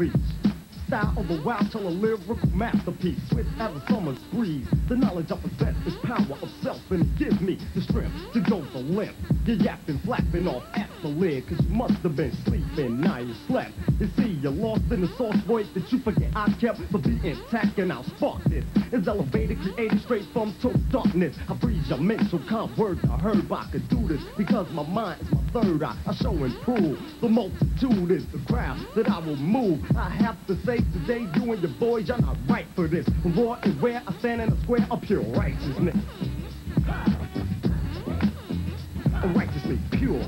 unleash. Style of a wild till a lyrical masterpiece. With a summer's breeze. The knowledge I possess is power of self and it gives me the strength to go the length. You're yapping, flapping off at the lid, cause you must have been sleeping, now you slept. You see, you're lost in the sauce voice that you forget I kept for being intact and I'll spark this. It's elevated, created straight from total darkness. I freeze your mental calm words I heard, but I could do this because my mind is my third eye. I show and prove the multitude is the crowd that I will move. I have to say today, you and your boys, y'all not right for this. Raw is where I stand in a square of pure righteousness. Righteously pure.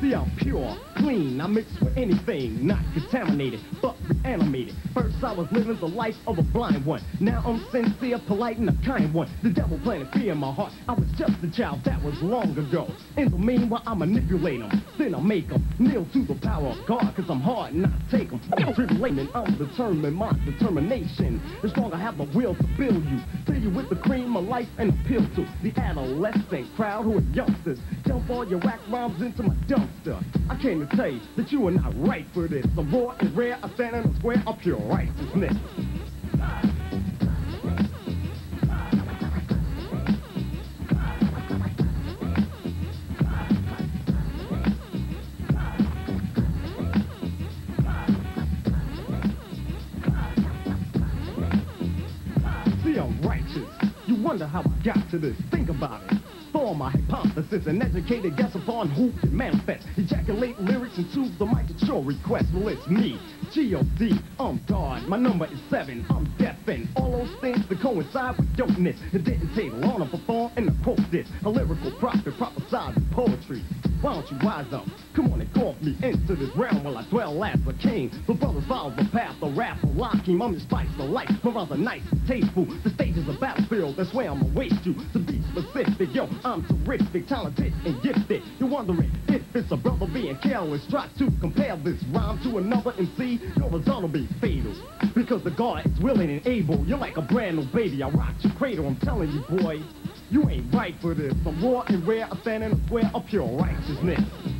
See, I'm pure, clean. I mix with anything, not contaminated, but reanimated. First, I was living the life of a blind one. Now I'm sincere, polite, and a kind one. The devil planted fear in my heart. I was just a child, that was long ago. In the meanwhile, I manipulate them. Then I make them kneel to the power of God, cause I'm hard and I take them. Tribulating, I'm determined, my determination is strong. I have the will to build you. Fill you with the cream of life and appeal to the adolescent crowd who are youngsters. Dump all your whack rhymes into my dumpster. I came to tell you that you are not right for this. The raw and rare, I stand in a square of pure righteousness. See, I'm righteous. You wonder how I got to this. Think about it. Form my hypothesis, an educated guess upon who can manifest. Ejaculate lyrics into the mic at your request. Well, it's me, G.O.D. I'm God. My number is seven. I'm def and all those things that coincide with dopeness. It didn't take long to perform and to quote this. A lyrical prophet prophesied poetry. Why don't you wise up? Come on and call me into this realm while I dwell as a king. The brothers follow the path, the rap, the Lakim. I'm the spice the life. Rhymes are nice, and tasteful. The stage is a battlefield. That's where I'ma waste you. To be specific, yo, I'm terrific, talented, and gifted. You're wondering if it's a brother being careless. Try to compare this rhyme to another and see your result will be fatal. Because the God is willing and able. You're like a brand new baby. I rock your cradle. I'm telling you, boy. You ain't right for this. I'm raw and rare. I stand in a square of pure righteousness.